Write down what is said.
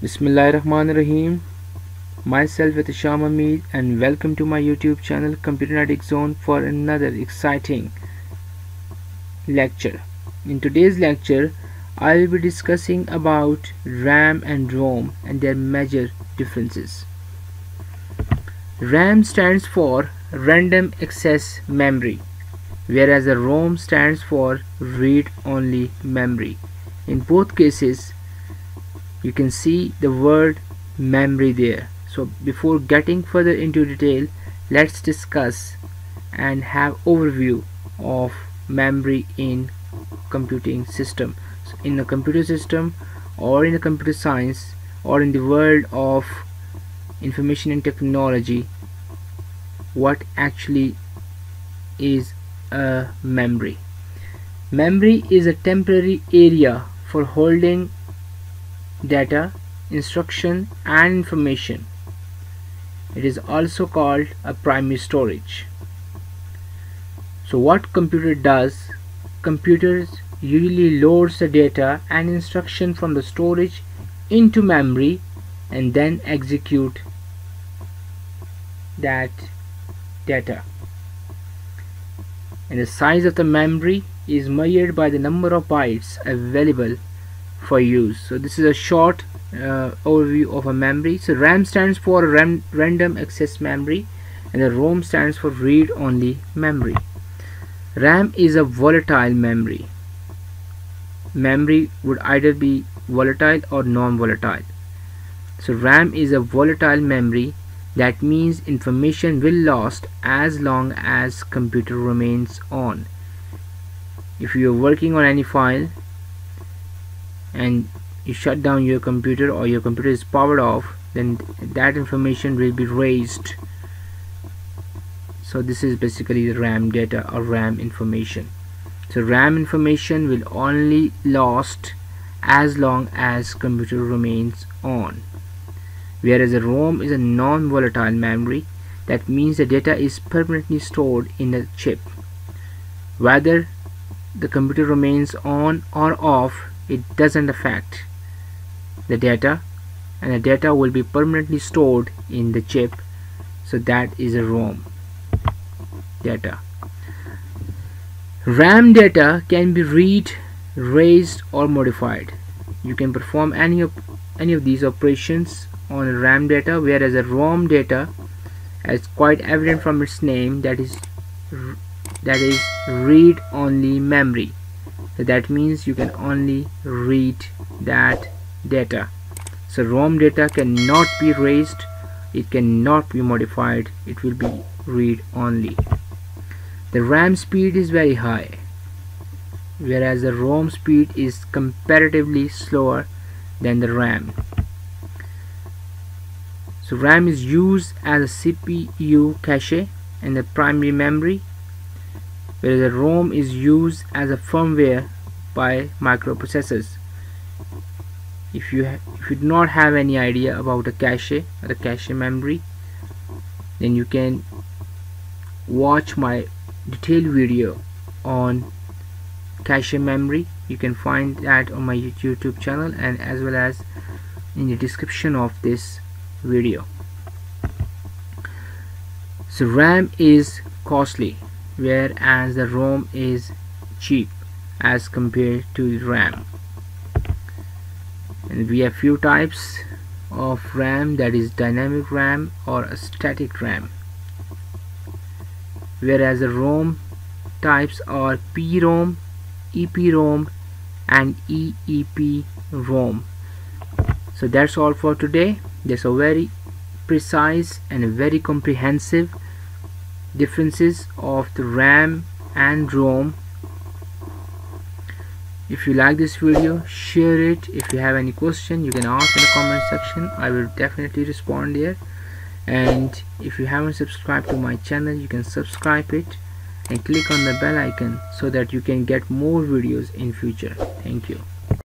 Bismillahirrahmanirrahim. Myself with the Sham Hamid and welcome to my YouTube channel Computernetic Zone for another exciting lecture. In today's lecture, I will be discussing about RAM and ROM and their major differences. RAM stands for Random Access Memory whereas the ROM stands for Read-Only Memory. In both cases, you can see the word memory there. So before getting further into detail let's discuss and have overview of memory in computing system. So in a computer system or in the computer science or in the world of information and technology what actually is a memory? Memory is a temporary area for holding data, instruction and information. It is also called a primary storage. So what computer does? Computers usually loads the data and instruction from the storage into memory and then execute that data. And the size of the memory is measured by the number of bytes available for use so this is a short uh, overview of a memory. So RAM stands for RAM random access memory and the ROM stands for read-only memory. RAM is a volatile memory. Memory would either be volatile or non-volatile. So RAM is a volatile memory. That means information will last as long as computer remains on. If you are working on any file and you shut down your computer or your computer is powered off then that information will be raised. So this is basically the RAM data or RAM information. So RAM information will only last as long as computer remains on. Whereas a ROM is a non-volatile memory that means the data is permanently stored in the chip. Whether the computer remains on or off it doesn't affect the data and the data will be permanently stored in the chip. So that is a ROM data. RAM data can be read raised or modified. You can perform any of any of these operations on RAM data whereas a ROM data as quite evident from its name that is that is read only memory that means you can only read that data. So ROM data cannot be raised it cannot be modified it will be read only. The RAM speed is very high whereas the ROM speed is comparatively slower than the RAM. So RAM is used as a CPU cache and the primary memory whereas the ROM is used as a firmware by microprocessors. If you if you do not have any idea about a cache or a cache memory, then you can watch my detailed video on cache memory. You can find that on my YouTube channel and as well as in the description of this video. So RAM is costly whereas the ROM is cheap as compared to RAM. And we have few types of RAM that is dynamic RAM or static RAM. Whereas the ROM types are PROM, EPROM and EEPROM so that's all for today. There's a very precise and very comprehensive differences of the RAM and ROM. If you like this video share it. If you have any question you can ask in the comment section. I will definitely respond there. And if you haven't subscribed to my channel you can subscribe it and click on the bell icon so that you can get more videos in future. Thank you